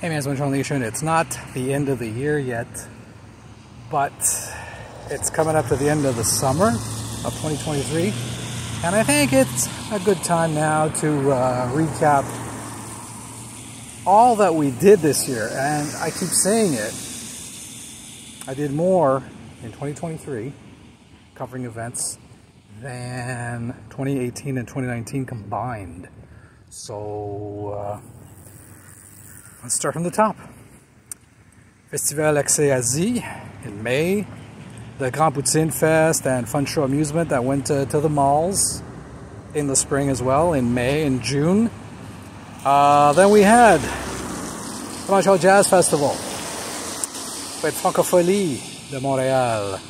Hey Man's Montreal Nation, it's not the end of the year yet, but it's coming up to the end of the summer of 2023, and I think it's a good time now to uh, recap all that we did this year. And I keep saying it, I did more in 2023 covering events than 2018 and 2019 combined. So, uh, Let's start from the top. Festival Accès Asie in May. The Grand Poutine Fest and Fun Show Amusement that went to, to the malls in the spring as well, in May and June. Uh, then we had Montreal Jazz Festival with Francophonie de Montréal.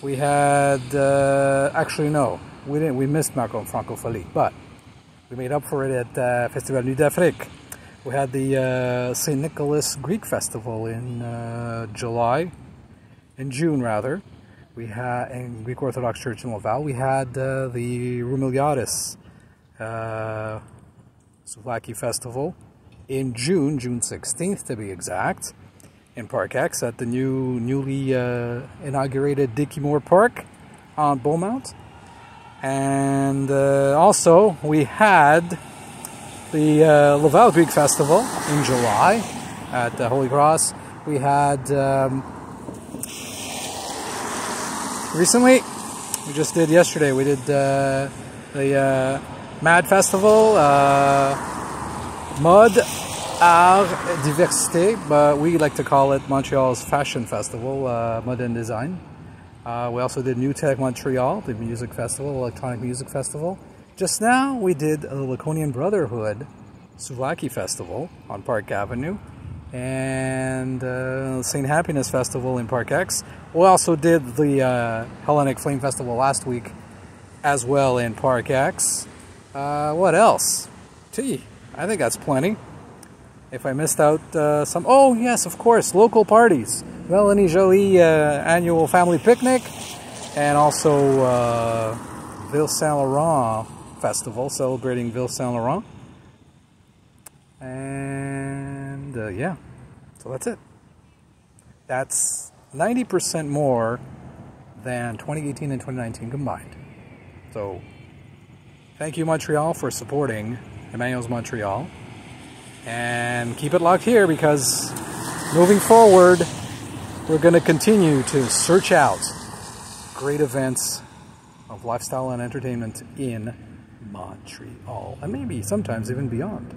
We had, uh, actually no, we didn't, we missed Marco Francophonie, but we made up for it at uh, Festival Nuit d'Afrique. We had the uh, St. Nicholas Greek Festival in uh, July, in June rather. We had in Greek Orthodox Church in Laval. We had uh, the Roumeliotis uh, Souvlaki Festival in June, June 16th to be exact, in Park X at the new newly uh, inaugurated Dickie Moore Park on Beaumont. And uh, also we had the uh, Laval Greek Festival in July at the Holy Cross. We had um, recently, we just did yesterday, we did uh, the uh, MAD Festival, uh, Mode Art Diversité, but we like to call it Montreal's Fashion Festival, uh, Mode and Design. Uh, we also did MUTEK Montreal, the music festival, electronic music festival. Just now, we did the Laconian Brotherhood Souvlaki Festival on Park Avenue and uh, St. Happiness Festival in Park X. We also did the uh, Hellenic Flame Festival last week as well in Park X. Uh, what else? Gee, I think that's plenty. If I missed out uh, some... Oh, yes, of course, local parties. Mélanie Joly uh, annual family picnic and also uh, Ville Saint Laurent festival celebrating Ville Saint Laurent. And uh, yeah, so that's it. That's 90% more than 2018 and 2019 combined. So thank you, Montreal, for supporting Emmanuel's Montreal. And keep it locked here because moving forward, we're going to continue to search out great events of lifestyle and entertainment in Montreal, and maybe sometimes even beyond.